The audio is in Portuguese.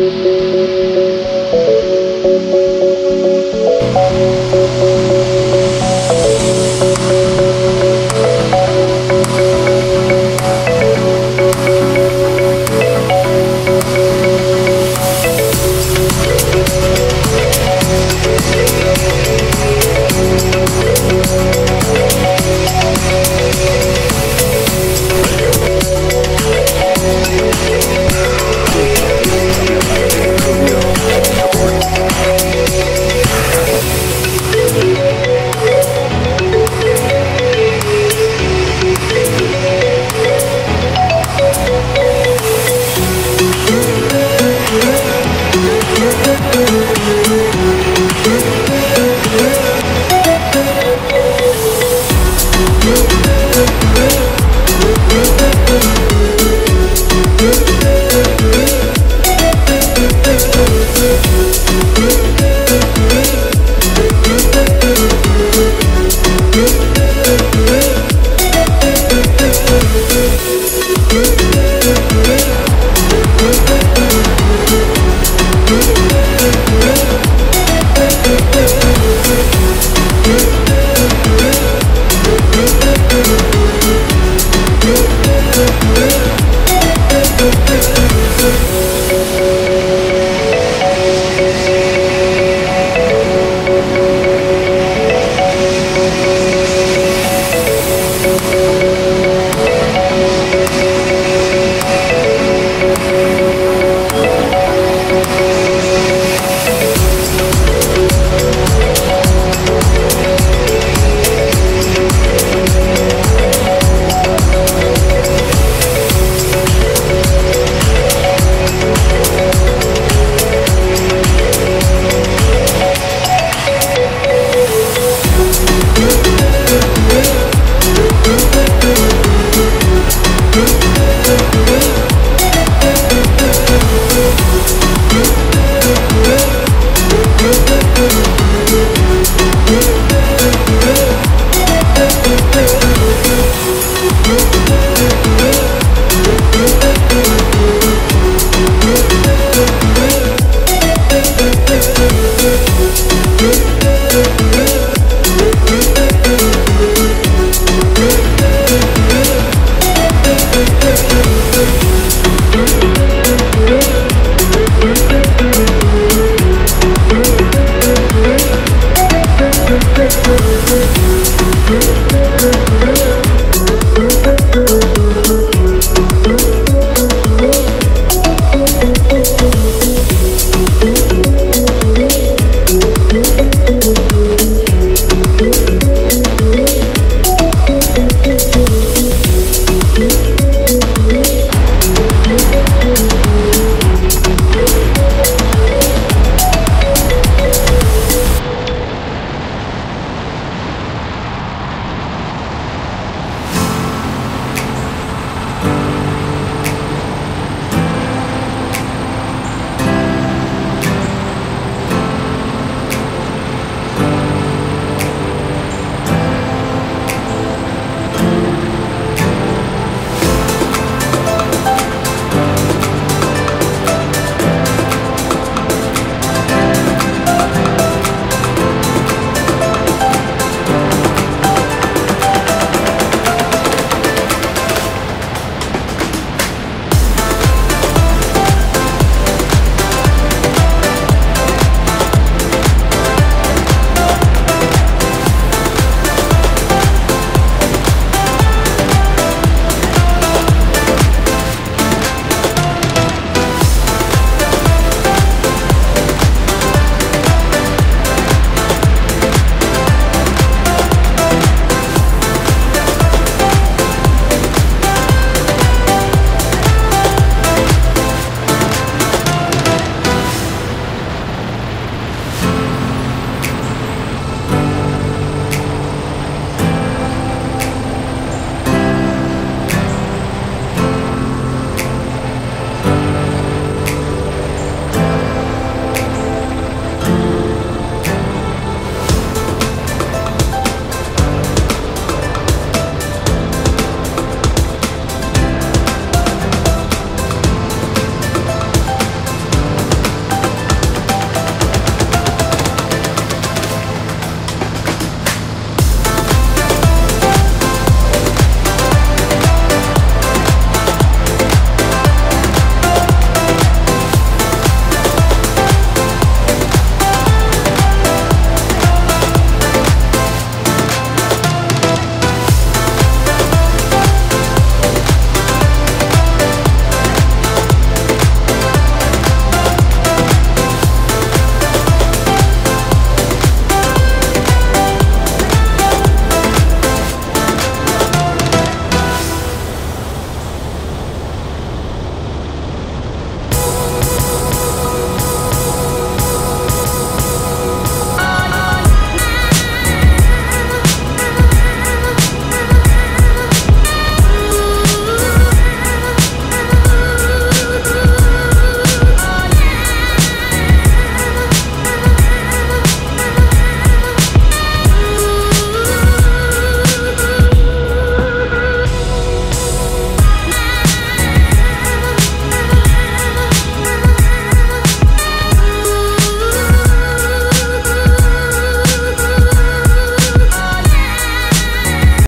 Música